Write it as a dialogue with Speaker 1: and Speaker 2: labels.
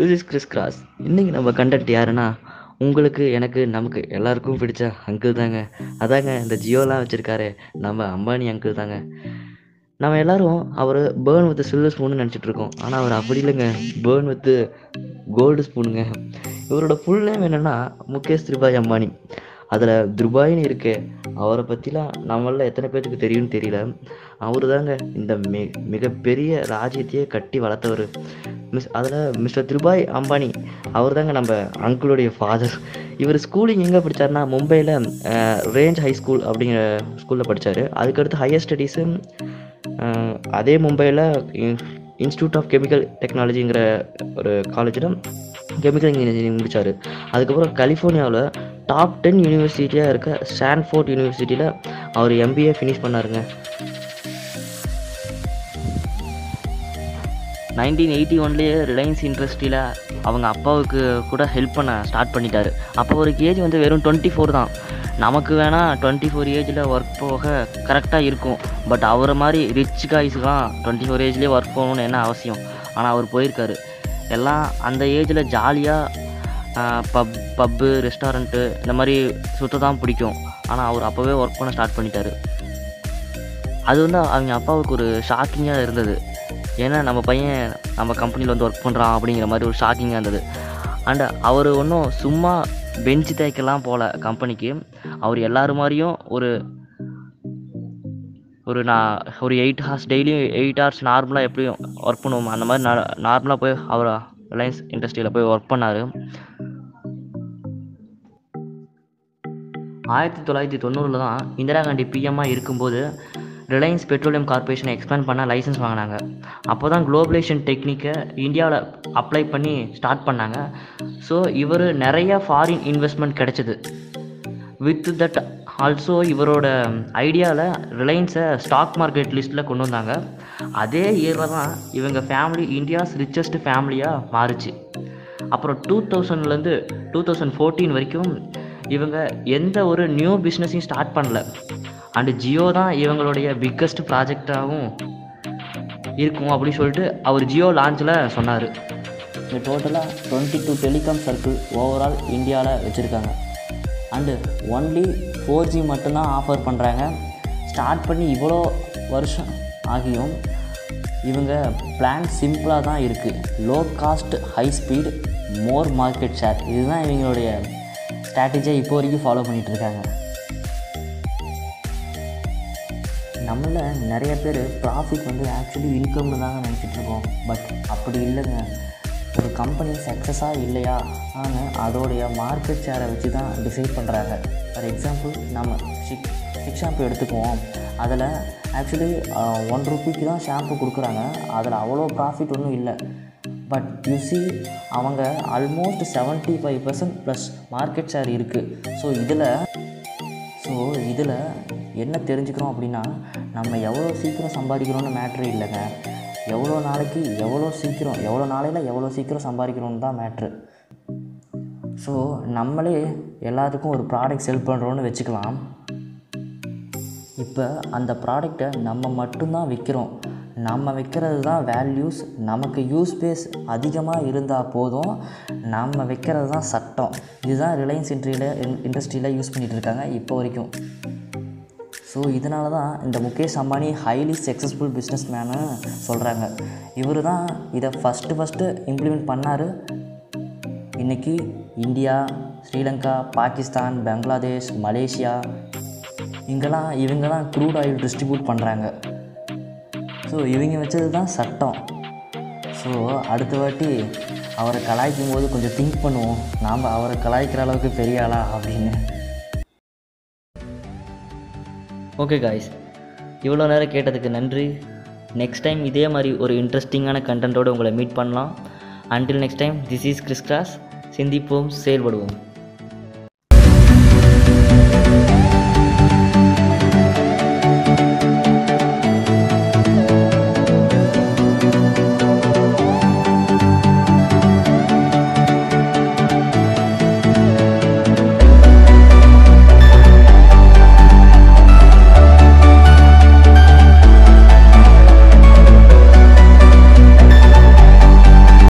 Speaker 1: This is Chris cross இன்றைக்கி நம்ம conduct யாருன்னா உங்களுக்கு எனக்கு நமக்கு எல்லாருக்கும் பிடிச்ச அங்கிள் தாங்க. அதாங்க இந்த ஜியோலாம் வச்சுருக்காரு நம்ம அம்பானி அங்கிள் தாங்க. நம்ம எல்லாரும் அவர் பேர்ன் வித் சில்வர் ஸ்பூன்னு நினச்சிட்டு இருக்கோம். ஆனால் அவர் அப்படி இல்லைங்க. பேர்ன் வித் கோல்டு ஸ்பூனுங்க இவரோட ஃபுல் நேம் என்னென்னா முகேஷ் திருபாய் அம்பானி. அதில் துபாயின்னு இருக்கு. அவரை பற்றிலாம் நம்மள எத்தனை பேர்த்துக்கு தெரியும்னு தெரியல. அவர் தாங்க இந்த மி மிகப்பெரிய ராஜ்யத்தையே கட்டி வளர்த்தவர். மிஸ் அதில் மிஸ்டர் திருபாய் அம்பானி அவர் தாங்க நம்ம அங்கிளுடைய ஃபாதர் இவர் ஸ்கூலிங் எங்கே படித்தார்னா மும்பையில் ரேஞ்ச் ஹை ஸ்கூல் அப்படிங்கிற ஸ்கூலில் படித்தார் அதுக்கடுத்து ஹையர் ஸ்டடீஸு அதே மும்பையில் இன்ஸ்டியூட் ஆஃப் கெமிக்கல் டெக்னாலஜிங்கிற ஒரு காலேஜில் கெமிக்கல் இன்ஜினியரிங் முடித்தார் அதுக்கப்புறம் கலிஃபோர்னியாவில் டாப் டென் யூனிவர்சிட்டியாக இருக்க ஸ்டான்ஃபோர்ட் யூனிவர்சிட்டியில் அவர் எம்பிஏ ஃபினிஷ் பண்ணாருங்க. நைன்டீன் எயிட்டி ஒன்லேயே ரிலையன்ஸ் இண்டஸ்ட்ரியில் அவங்க அப்பாவுக்கு கூட ஹெல்ப் பண்ண ஸ்டார்ட் பண்ணிட்டார். அப்போ ஒரு ஏஜ் வந்து வெறும் டுவெண்ட்டி ஃபோர் தான். நமக்கு வேணால் டுவெண்ட்டி ஃபோர் ஏஜில் ஒர்க் போக கரெக்டாக இருக்கும். பட் அவரை மாதிரி ரிச் காய்ஸ்லாம் டுவெண்ட்டி ஃபோர் ஏஜ்லேயே ஒர்க் போகணும்னு என்ன அவசியம்? ஆனால் அவர் போயிருக்காரு. எல்லாம் அந்த ஏஜில் ஜாலியாக பப் பப்பு ரெஸ்டாரண்ட்டு இந்த மாதிரி சுத்த தான் பிடிக்கும். ஆனால் அவர் அப்போவே ஒர்க் பண்ண ஸ்டார்ட் பண்ணிட்டார். அது வந்து அவங்க அப்பாவுக்கு ஒரு ஷாக்கிங்காக இருந்தது. ஏன்னா நம்ம பையன் நம்ம கம்பெனியில் வந்து ஒர்க் பண்ணுறான் அப்படிங்கிற மாதிரி ஒரு ஷாக்கிங்காக இருந்தது. அண்ட் அவர் ஒன்றும் சும்மா பெஞ்சு தேய்க்கலாம் போகல கம்பெனிக்கு அவர் எல்லோரு மாதிரியும் ஒரு ஒரு நான் ஒரு எயிட் ஹார்ஸ் டெய்லியும் எயிட் ஹார்ஸ் நார்மலாக எப்படியும் ஒர்க் பண்ணுவோம். அந்த மாதிரி நார்மலாக போய் அவர் ரிலையன்ஸ் இண்டஸ்ட்ரியில் போய் ஒர்க் பண்ணார். ஆயிரத்தி தொள்ளாயிரத்தி தொண்ணூறில் தான் இந்திரா காந்தி பிஎம்மாக இருக்கும்போது ரிலையன்ஸ் பெட்ரோலியம் கார்பரேஷனை எக்ஸ்பேண்ட் பண்ண லைசன்ஸ் வாங்கினாங்க. அப்போ தான் குளோபலேஷன் டெக்னிக்கை இந்தியாவில் அப்ளை பண்ணி ஸ்டார்ட் பண்ணாங்க. ஸோ இவர் நிறைய ஃபாரின் இன்வெஸ்ட்மெண்ட் கிடைச்சிது. வித் தட் ஆல்சோ இவரோட ஐடியாவில் ரிலையன்ஸை ஸ்டாக் மார்க்கெட் லிஸ்ட்டில் கொண்டு வந்தாங்க. அதே இயரில் தான் இவங்க ஃபேமிலி இந்தியாஸ் ரிச்சஸ்ட் ஃபேமிலியாக மாறுச்சு. அப்புறம் டூ தௌசண்ட்லேருந்து டூ தௌசண்ட் ஃபோர்டீன் வரைக்கும் இவங்க எந்த ஒரு நியூ பிஸ்னஸையும் ஸ்டார்ட் பண்ணல. அண்டு ஜியோ தான் இவங்களுடைய பிக்கஸ்ட் ப்ராஜெக்டாகவும் இருக்கும் அப்படின்னு சொல்லிட்டு அவர் ஜியோ லான்ச்சில் சொன்னார். இந்த டோட்டலாக twenty two telecom circle overall இந்தியாவில் வச்சுருக்காங்க. அண்டு ஒன்லி ஃபோர் ஜி மட்டும்தான் ஆஃபர் பண்ணுறாங்க ஸ்டார்ட் பண்ணி இவ்வளோ வருஷம் ஆகியும் இவங்க பிளான் சிம்பிளாக தான் இருக்குது low cost high speed more market share இதுதான் இவங்களுடைய ஸ்ட்ராட்டஜியை இப்போ வரைக்கும் ஃபாலோ பண்ணிகிட்டு நம்மள நிறைய பேர் ப்ராஃபிட் வந்து ஆக்சுவலி இன்கம்னு தாங்க நினச்சிட்ருக்கோம் பட் அப்படி இல்லைங்க. ஒரு கம்பெனி சக்ஸஸாக இல்லையா? ஆனால் அதோடைய மார்க்கெட் ஷேரை வச்சு தான் டிசைட் பண்ணுறாங்க ஃபார் எக்ஸாம்பிள் நம்ம ஷிக் சிக் ஷாம்பு எடுத்துக்குவோம். அதில் ஆக்சுவலி ஒன் ருபிக்கு தான் ஷாம்பு கொடுக்குறாங்க. அதில் அவ்வளோ ப்ராஃபிட் ஒன்றும் இல்லை. பட் யூசி அவங்க almost seventy five percent plus market share இருக்குது ஸோ இதில் ஸோ இதில் என்ன தெரிஞ்சுக்கிறோம் அப்படின்னா நம்ம எவ்வளோ சீக்கிரம் சம்பாதிக்கிறோன்னு மேட்ரு இல்லைங்க. எவ்வளோ நாளைக்கு எவ்வளோ சீக்கிரம் எவ்வளோ நாளையில் எவ்வளோ சீக்கிரம் சம்பாதிக்கிறோன்னு தான் மேட்ரு ஸோ நம்மளே எல்லாத்துக்கும் ஒரு ப்ராடக்ட் செல் பண்ணுறோன்னு வச்சுக்கலாம். இப்போ அந்த ப்ராடக்டை நம்ம மட்டும்தான் விற்கிறோம் நம்ம விற்கிறது தான் வேல்யூஸ் நமக்கு யூஸ் பேஸ் அதிகமாக இருந்தால் போதும். நம்ம வைக்கிறது தான் சட்டம். இதுதான் ரிலையன்ஸ் இன்ட்ரியில் இண்டஸ்ட்ரியில் யூஸ் பண்ணிகிட்டு இருக்காங்க இப்போ வரைக்கும். ஸோ இதனால தான் இந்த Mukesh Ambani highly successful business menu சொல்கிறாங்க இவர் தான் இதை ஃபஸ்ட்டு ஃபஸ்ட்டு இம்ப்ளிமெண்ட் பண்ணார். இன்றைக்கி இந்தியா ஸ்ரீலங்கா பாகிஸ்தான் பங்களாதேஷ் மலேசியா இங்கெல்லாம் இவங்கெல்லாம் க்ரூட் ஆயில் டிஸ்ட்ரிபியூட் பண்ணுறாங்க ஸோ இவங்க வச்சது தான் சட்டம். ஸோ அடுத்த வாட்டி அவரை கலாய்க்கும் போது கொஞ்சம் திங்க் பண்ணுவோம். நாம் அவரை கலாய்க்கிற அளவுக்கு பெரிய ஆளா அப்படின்னு. ஓகே காய்ஸ் இவ்வளோ நேரம் கேட்டதுக்கு நன்றி. நெக்ஸ்ட் டைம் இதே மாதிரி ஒரு இன்ட்ரெஸ்டிங்கான கண்டென்ட்டோடு உங்களை மீட் பண்ணலாம். Until next time this is கிறிஸ்டாஸ் சிந்திப்போம் செயல்படுவோம்.